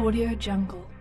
Audio Jungle.